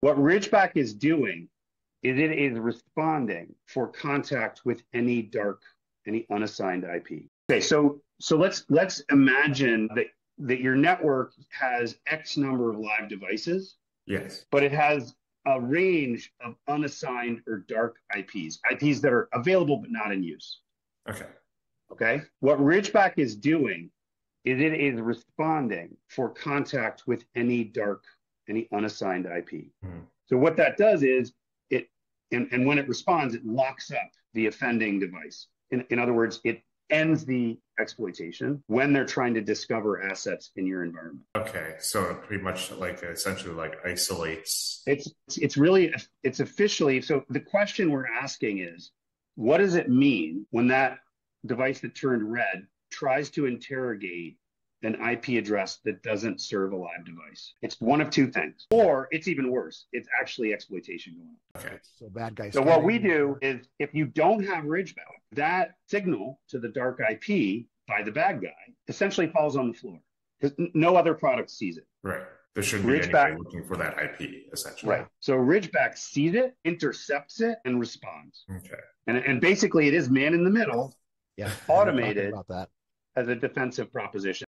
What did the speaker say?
What Ridgeback is doing is it is responding for contact with any dark, any unassigned IP. Okay, so so let's let's imagine that that your network has X number of live devices. Yes. But it has a range of unassigned or dark IPs, IPs that are available but not in use. Okay. Okay. What Ridgeback is doing is it is responding for contact with any dark, any unassigned IP. Mm-hmm. So what that does is it, and, and when it responds, it locks up the offending device. In, in other words, it ends the exploitation when they're trying to discover assets in your environment. Okay, so pretty much like essentially like isolates. It's it's really it's officially so the question we're asking is what does it mean when that device that turned red tries to interrogate an IP address that doesn't serve a live device. It's one of two things, or it's even worse. It's actually exploitation going on. Okay. So bad guys. So what we do is if you don't have Ridgeback, that signal to the dark IP by the bad guy essentially falls on the floor because no other product sees it. Right. There shouldn't be anybody looking for that IP, essentially. Right. So Ridgeback sees it, intercepts it, and responds. Okay. And, and basically, it is man in the middle, yeah, automated about that as a defensive proposition.